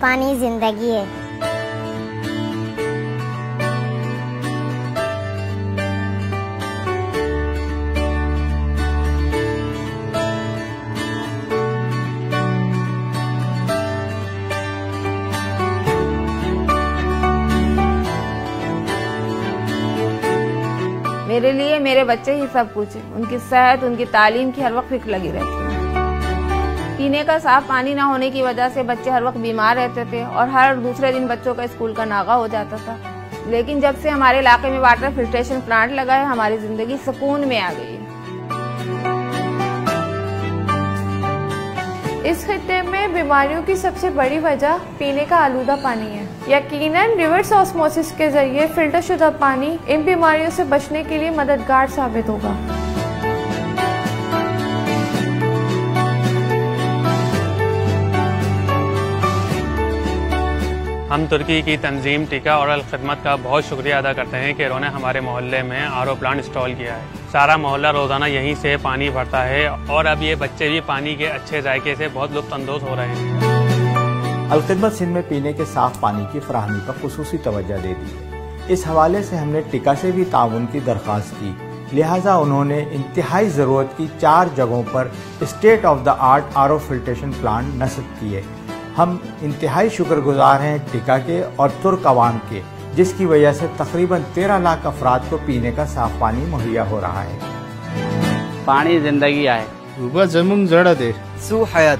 पानी ज़िंदगी है। मेरे लिए मेरे बच्चे ही सब कुछ उनकी सेहत, उनकी तालीम की हर वक्त फ़िक्र लगी रहती है। पीने का साफ़ पानी ना होने की वजह से बच्चे हर वक्त बीमार रहते थे और हर दूसरे दिन बच्चों का स्कूल का नागा हो जाता था। लेकिन जब से हमारे इलाके में वाटर फिल्ट्रेशन प्लांट लगा है, हमारी ज़िंदगी सुकून में आ गई इस खत्े में बीमारियों की सबसे बड़ी वजह पीने का आलूदा पानी है। यकीनन रिवर्स ऑस्मोसिस के ज़रिए फ़िल्टर शुदा पानी इन बीमारियों से बचने के लिए मददगार साबित होगा। हम तुर्की की तंजीम, टीका और अलखदमत का बहुत शुक्रिया अदा करते हैं कि इन्होंने हमारे मोहल्ले में आर प्लांट इंस्टॉल किया है। सारा मोहल्ला रोज़ाना यहीं से पानी भरता है और अब ये बच्चे भी पानी के अच्छे जायके से बहुत लुफ्फानंदोज हो रहे हैं। अलखदमत सिंध में पीने के साफ़ पानी की फराहमी पर खसूसी तवज्जो दे दी। है इस हवाले से हमने टिका से भी ताउन की दरख्वास्त की। लिहाजा उन्होंने इंतहाई ज़रूरत की चार जगहों पर state of the art R filtration plant नस्ब किए। हम इंतहाई शुक्रगुजार हैं टीका के और तुर्क आवाम के जिसकी वजह से तकरीबन तेरह लाख अफराद को पीने का साफ़ पानी मुहैया हो रहा है। पानी ज़िंदगी आए। जमुन जड़ा दे। सू हयात